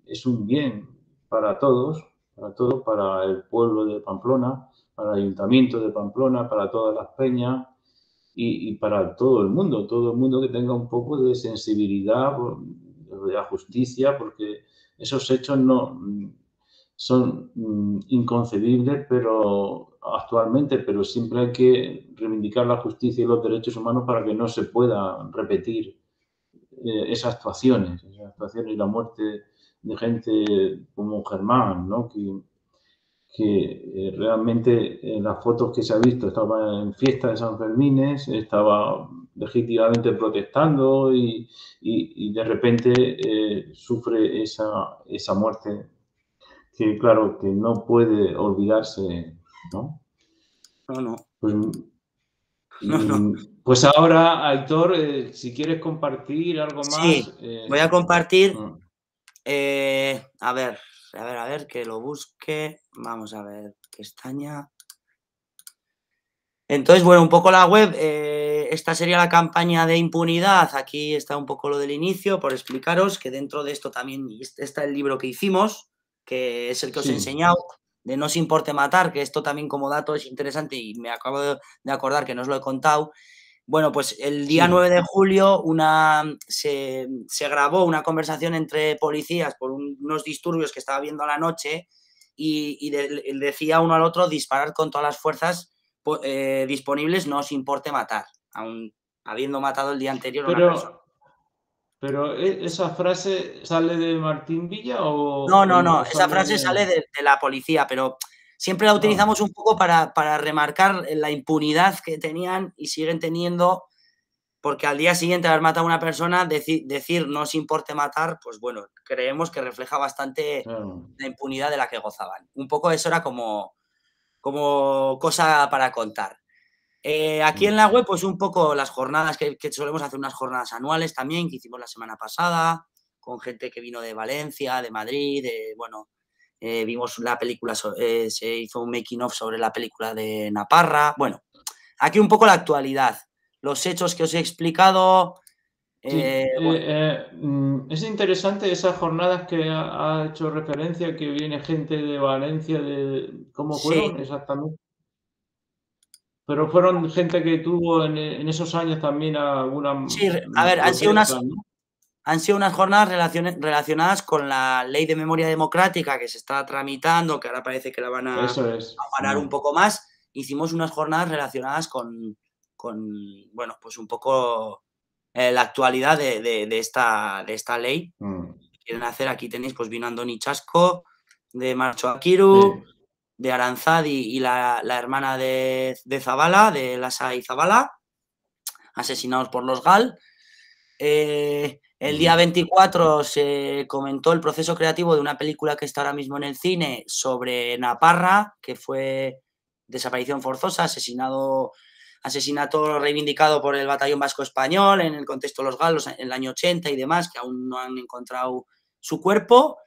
es un bien para todos, para todos, para el pueblo de Pamplona, para el ayuntamiento de Pamplona, para todas las peñas y, para todo el mundo, todo el mundo que tenga un poco de sensibilidad de la justicia, porque esos hechos no son mm, inconcebibles pero actualmente, pero siempre hay que reivindicar la justicia y los derechos humanos para que no se puedan repetir eh, esas actuaciones, esas actuaciones y la muerte de gente como Germán, ¿no? que, que eh, realmente en las fotos que se ha visto estaba en fiesta de San Fermín, estaba legítimamente protestando y, de repente eh, sufre esa, esa muerte que claro, que no puede olvidarse, ¿no? No, no. Pues, pues ahora, Aitor, eh, si quieres compartir algo más. Sí, voy a compartir. Mm. a ver, a ver, a ver, que lo busque. Vamos a ver, pestaña. Entonces, bueno, un poco la web, eh, esta sería la campaña de impunidad. Aquí está un poco lo del inicio, por explicaros que dentro de esto también está el libro que hicimos, que es el que os he enseñado, de No se importe matar, que esto también como dato es interesante y me acabo de acordar que no os lo he contado. Bueno, pues el día 9 de julio una, se, grabó una conversación entre policías por unos disturbios que estaba viendo a la noche y, decía uno al otro disparar con todas las fuerzas eh, disponibles, no os importe matar, aun habiendo matado el día anterior pero, una persona. Pero ¿e, esa frase sale de Martín Villa o... No, no, no, esa frase sale de, de la policía, pero siempre la utilizamos un poco para, remarcar la impunidad que tenían y siguen teniendo, porque al día siguiente haber matado a una persona, decir no os importe matar, pues bueno, creemos que refleja bastante la impunidad de la que gozaban. Un poco eso era como, como cosa para contar. Eh, aquí en la web, pues un poco las jornadas que, que, solemos hacer, unas jornadas anuales también, que hicimos la semana pasada, con gente que vino de Valencia, de Madrid, de, bueno, eh, vimos la película, eh, se hizo un making of sobre la película de Naparra. Bueno, aquí un poco la actualidad, los hechos que os he explicado. Mm, es interesante esas jornadas que ha, hecho referencia, que viene gente de Valencia, de cómo fueron exactamente. Pero fueron gente que tuvo en, esos años también alguna. Sí, a ver, han sido unas, han sido unas jornadas relacionadas con la ley de memoria democrática que se está tramitando, que ahora parece que la van a, parar un poco más. Hicimos unas jornadas relacionadas con, bueno, pues un poco eh, la actualidad de, esta, de esta ley. Mm. Quieren hacer, aquí tenéis, pues vino Andoni Chasco, de Marcho Akiru, de Aranzadi y la, hermana de, de Zabala, de Lasa y Zabala, asesinados por los GAL. Eh, el día 24 se comentó el proceso creativo de una película que está ahora mismo en el cine sobre Naparra, que fue desaparición forzosa, asesinado, asesinato reivindicado por el Batallón Vasco Español en el contexto de los galos en el año 80 y demás, que aún no han encontrado su cuerpo.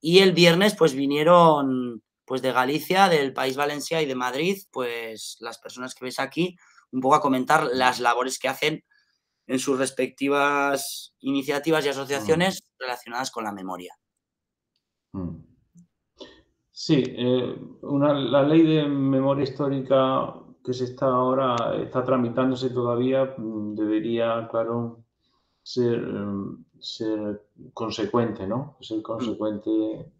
Y el viernes pues vinieron pues de Galicia, del País Valencia y de Madrid, pues las personas que ves aquí, un poco a comentar las labores que hacen en sus respectivas iniciativas y asociaciones mm. relacionadas con la memoria. Mm. Sí, eh, la ley de memoria histórica que se está ahora, está tramitándose todavía, mm, debería, claro, ser, ser consecuente, ¿no? Ser consecuente,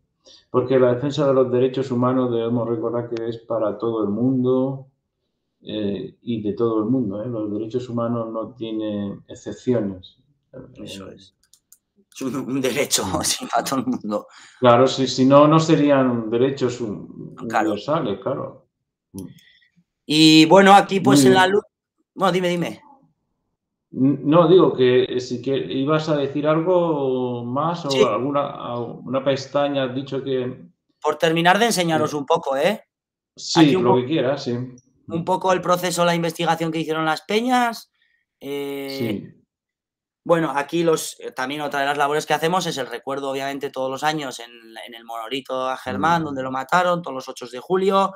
porque la defensa de los derechos humanos debemos recordar que es para todo el mundo, eh, y de todo el mundo. ¿eh? Los derechos humanos no tienen excepciones. Eso es. Es un, derecho para todo el mundo. Claro, si, si no, no serían derechos universales, claro. Y bueno, aquí pues en la luz... Bueno, dime, dime. No, digo que si que ibas a decir algo más o alguna una pestaña, has dicho que... Por terminar de enseñaros un poco, ¿eh? Sí, lo que quieras, sí un poco el proceso, la investigación que hicieron las peñas. Eh, bueno, aquí los, eh, también otra de las labores que hacemos es el recuerdo, obviamente, todos los años en, el monolito a Germán, mm. donde lo mataron, todos los 8 de julio.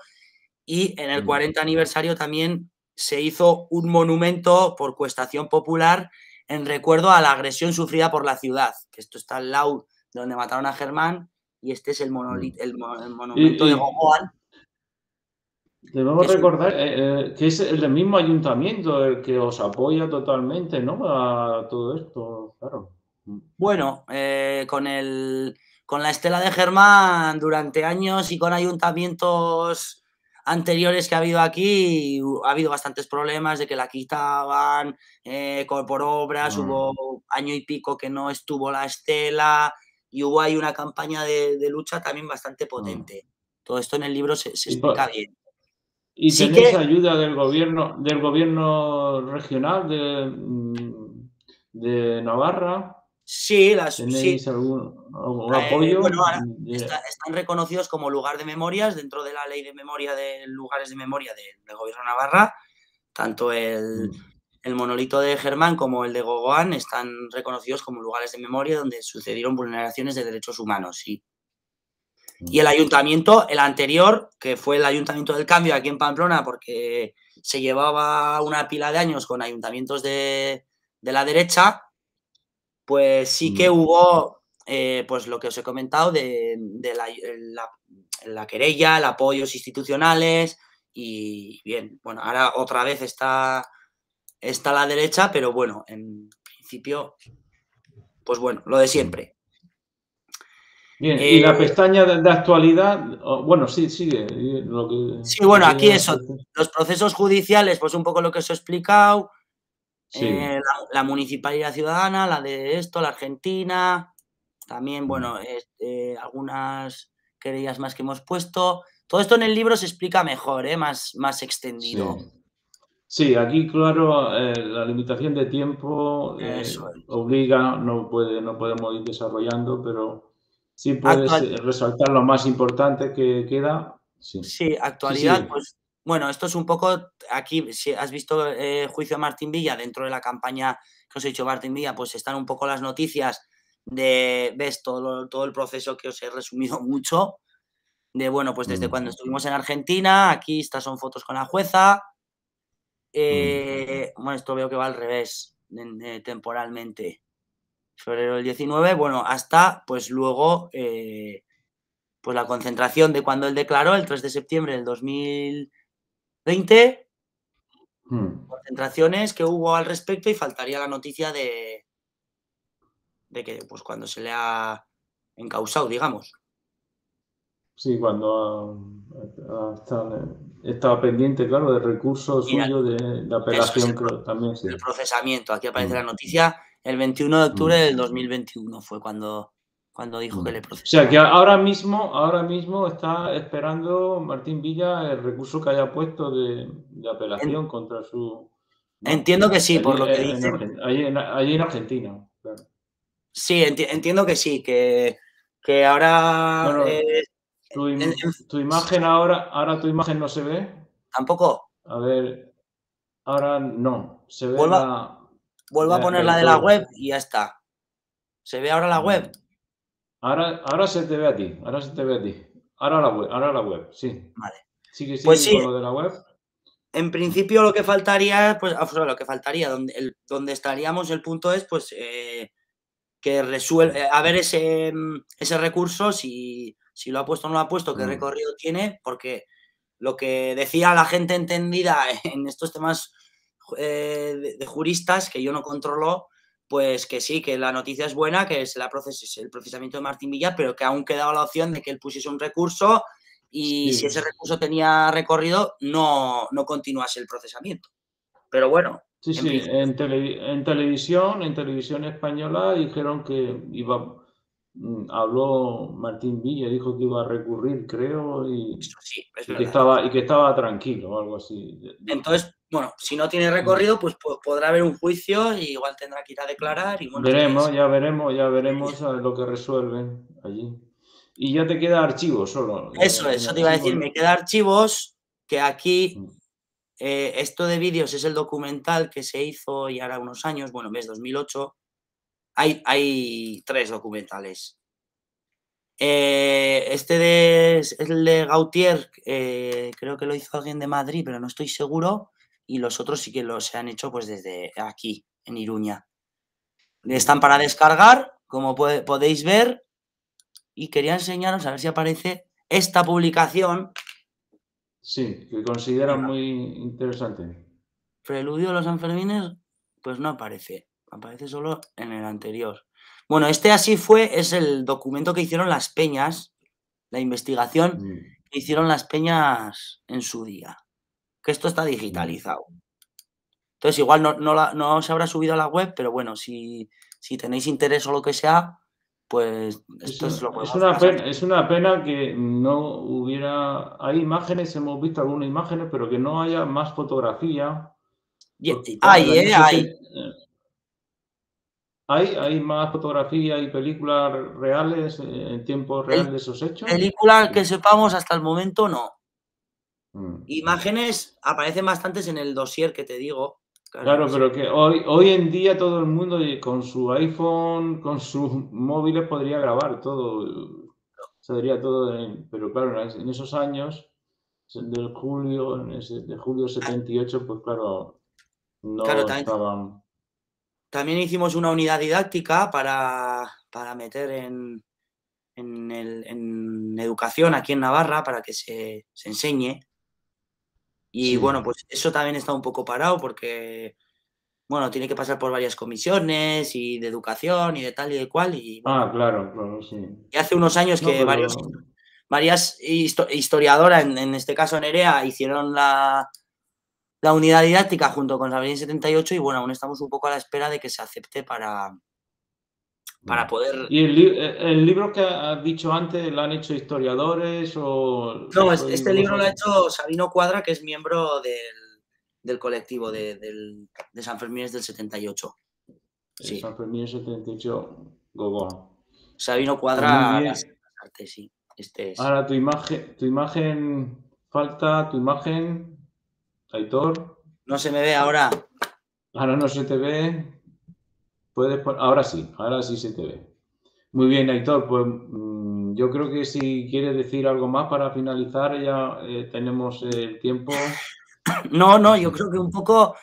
Y en el 40 mm. aniversario también se hizo un monumento por cuestación popular en recuerdo a la agresión sufrida por la ciudad, que esto está al lado de donde mataron a Germán, y este es el, monolito, el, monumento de Gogoan. Debemos recordar eh, eh, que es el mismo ayuntamiento el que os apoya totalmente, ¿no? A todo esto, claro. Bueno, eh, con el con la estela de Germán durante años y con ayuntamientos anteriores que ha habido aquí, ha habido bastantes problemas de que la quitaban eh, por obras, mm. hubo año y pico que no estuvo la estela y hubo ahí una campaña de, lucha también bastante mm. potente. Todo esto en el libro se, explica bien. ¿Y sí tenéis ayuda del gobierno, del gobierno regional de, mm, de Navarra? Sí, las ¿Tenéis algún, eh, apoyo? están reconocidos como lugar de memorias dentro de la ley de memoria de lugares de memoria del gobierno de Navarra. Tanto el, mm. el, monolito de Germán como el de Gogoán están reconocidos como lugares de memoria donde sucedieron vulneraciones de derechos humanos. Sí. Y el mm. ayuntamiento, el anterior, que fue el ayuntamiento del cambio aquí en Pamplona, porque se llevaba una pila de años con ayuntamientos de, de la derecha, pues sí que hubo, eh, pues lo que os he comentado de, la, querella, el apoyos institucionales y bien, bueno, ahora otra vez está, está la derecha, pero bueno, en principio, pues bueno, lo de siempre. Bien, y la eh, pestaña de, actualidad, bueno, sí, sigue. sí, bueno, aquí eso, los procesos judiciales, pues un poco lo que os he explicado, eh, la, municipalidad ciudadana, la de esto, la Argentina, también, bueno, este, algunas querellas más que hemos puesto. Todo esto en el libro se explica mejor, ¿eh? más, más extendido. Sí. aquí, claro, eh, la limitación de tiempo obliga, no, puede, no podemos ir desarrollando, pero sí puedes resaltar lo más importante que queda. Sí, actualidad, pues bueno, esto es un poco, aquí, si has visto eh, Juicio a Martín Villa, dentro de la campaña que os he dicho Martín Villa, pues están un poco las noticias de, ves, todo, todo el proceso que os he resumido mucho, de, bueno, pues desde cuando estuvimos en Argentina, aquí estas son fotos con la jueza, eh, bueno, esto veo que va al revés eh, temporalmente, febrero del 19, bueno, hasta, pues luego, pues la concentración de cuando él declaró, el 3 de septiembre del 2000 20 hmm. concentraciones que hubo al respecto y faltaría la noticia de, de que pues cuando se le ha encausado, digamos. Sí, cuando estaba pendiente, claro, de recursos suyos de, apelación, también. El procesamiento, aquí aparece la hmm. noticia, el 21 de octubre hmm. del 2021 fue cuando cuando dijo que le procesó. O sea, que ahora mismo, ahora mismo está esperando Martín Villa el recurso que haya puesto de, apelación contra su... Entiendo que sí, por lo que dice. Allí en, Argentina, claro. Sí, entiendo que sí, que, que ahora... Eh, tu, imagen ahora, ahora tu imagen no se ve. Tampoco. A ver, ahora no. Se ve la, vuelva a poner la de la web y ya está. ¿Se ve ahora la web? Ahora, ahora se te ve a ti, ahora se te ve a ti. Ahora la web, ahora la web, sí. Vale. Sigue, pues sí. con lo de la web. En principio lo que faltaría, pues, lo que faltaría, donde, donde estaríamos, el punto es, pues, eh, que resuelve, a ver ese, ese recurso, si, si, lo ha puesto o no lo ha puesto, qué mm. recorrido tiene, porque lo que decía la gente entendida en estos temas eh, de, juristas, que yo no controlo, pues que sí, que la noticia es buena, que proces el procesamiento de Martín Villar, pero que aún quedaba la opción de que él pusiese un recurso y si ese recurso tenía recorrido, no, no continuase el procesamiento. Pero bueno. Sí, sí, en, televisión, en televisión española dijeron que iba, mm, habló Martín Villa, dijo que iba a recurrir, creo, y, que, estaba, y que estaba tranquilo o algo así. Entonces, bueno, si no tiene recorrido, pues podrá haber un juicio y igual tendrá que ir a declarar. Y veremos, ya veremos, ya veremos lo que resuelven allí. Y ya te queda archivos solo. Eso, eso te iba a decir, me queda archivos que aquí, mm. eh, esto de vídeos es el documental que se hizo y ahora unos años, bueno, mes 2008. Hay, hay tres documentales. Eh, este de, es el de Gautier, eh, creo que lo hizo alguien de Madrid, pero no estoy seguro y los otros sí que los se han hecho pues desde aquí, en Iruña. Están para descargar, como podéis ver. y quería enseñaros a ver si aparece esta publicación. Sí, que considera muy interesante. Preludio de los Sanfermines, pues no aparece, aparece solo en el anterior. Bueno, este así fue, es el documento que hicieron las peñas, la investigación que hicieron las peñas en su día, que esto está digitalizado. Entonces, igual no, no, se habrá subido a la web, pero bueno, si, si tenéis interés o lo que sea, pues esto es, lo es una, pena, es una pena que no hubiera. Hay imágenes, hemos visto algunas imágenes, pero que no haya más fotografía. hay, eh, hay. Eh, ¿Hay, ¿Hay más fotografía y películas reales eh, en tiempo real de esos hechos? Películas que sepamos hasta el momento no. Mm. Imágenes aparecen bastantes en el dossier que te digo. Claro, pero que hoy, hoy en día todo el mundo con su iPhone, con sus móviles podría grabar todo. Sería todo, pero claro, en esos años del julio, de julio 78, pues claro, no estaban también hicimos una unidad didáctica para, meter en, en, educación aquí en Navarra para que se, enseñe. Y bueno, pues eso también está un poco parado porque, bueno, tiene que pasar por varias comisiones y de educación y de tal y de cual. Y, ah, claro, claro, sí. Y hace unos años que varios, varias historiadoras, en, en, este caso Nerea, hicieron la, la unidad didáctica junto con Saberín 78 y bueno, aún estamos un poco a la espera de que se acepte para, para poder... ¿Y el, libro que has dicho antes lo han hecho historiadores o...? No, este libro lo ha hecho Sabino Cuadra, que es miembro del, colectivo de, San Fermín del 78. Sí. San Fermín 78, Gogo. Sabino Cuadra, sí. Este es. Ahora, tu imagen, tu imagen, falta tu imagen... Aitor. No se me ve ahora. Ahora no se te ve. Puedes Ahora sí, ahora sí se te ve. Muy bien, Aitor, pues mm, yo creo que si quieres decir algo más para finalizar, ya eh, tenemos el tiempo. No, no, yo creo que un poco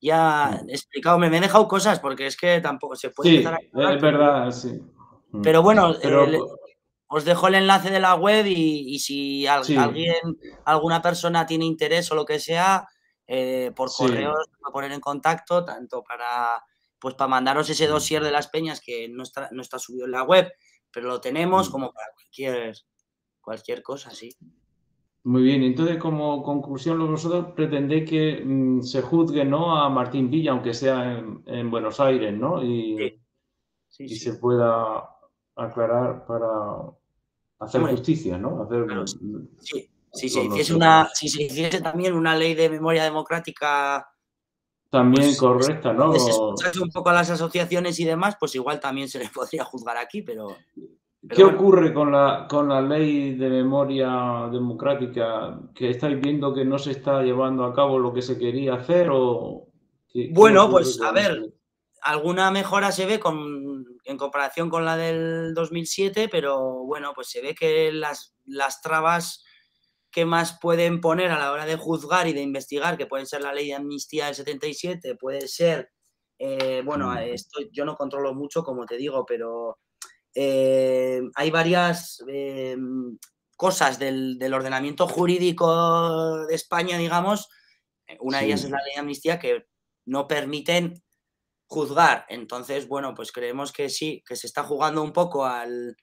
ya he explicado, me, he dejado cosas porque es que tampoco se puede. Sí, es verdad, sí. Mm. Pero bueno, os dejo el enlace de la web y, si alguien, alguna persona tiene interés o lo que sea, eh, por correo os voy a poner en contacto, tanto para pues para mandaros ese dossier de las peñas que no está, no está subido en la web, pero lo tenemos como para cualquier, cualquier cosa, sí. Muy bien, entonces como conclusión vosotros pretendéis que mm, se juzgue ¿no? a Martín Villa, aunque sea en, Buenos Aires, ¿no? Y, y se pueda aclarar para hacer justicia, ¿no? Hacer, sí, si se, hiciese una, si se hiciese también una ley de memoria democrática también pues, correcta, ¿no? Si un poco a las asociaciones y demás, pues igual también se les podría juzgar aquí, pero... ¿Qué ocurre con la, con la ley de memoria democrática? ¿Que estáis viendo que no se está llevando a cabo lo que se quería hacer? O bueno, pues a ver, alguna mejora se ve con, en comparación con la del 2007, pero bueno, pues se ve que las, las trabas que más pueden poner a la hora de juzgar y de investigar, que pueden ser la ley de amnistía del 77, puede ser, eh, bueno, mm. esto yo no controlo mucho, como te digo, pero eh, hay varias eh, cosas del, ordenamiento jurídico de España, digamos, una de ellas es la ley de amnistía, que no permiten juzgar. Entonces, bueno, pues creemos que sí, que se está jugando un poco al,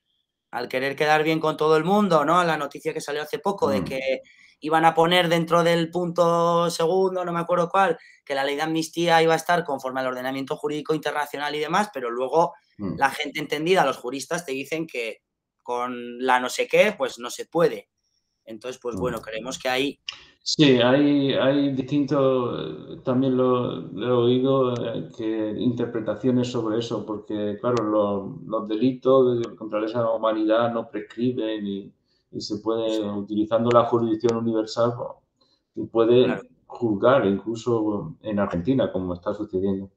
querer quedar bien con todo el mundo, ¿no? La noticia que salió hace poco de mm. que iban a poner dentro del punto segundo, no me acuerdo cuál, que la ley de amnistía iba a estar conforme al ordenamiento jurídico internacional y demás, pero luego mm. la gente entendida, los juristas, te dicen que con la no sé qué, pues no se puede. Entonces, pues bueno, mm. creemos que hay Sí, hay, hay distintos, también lo, he oído, eh, que interpretaciones sobre eso, porque claro, los, delitos contra la humanidad no prescriben y, se puede, utilizando la jurisdicción universal, y puede juzgar incluso en Argentina, como está sucediendo.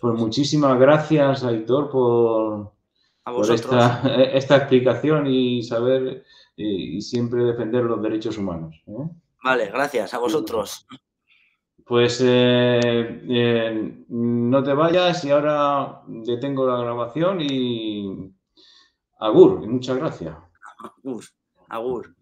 Pues muchísimas gracias, Aitor, por, esta, esta, explicación y saber y, siempre defender los derechos humanos. ¿eh? Vale, gracias a vosotros. Pues eh, eh, no te vayas y ahora detengo la grabación y Agur, y muchas gracias. Agur, agur.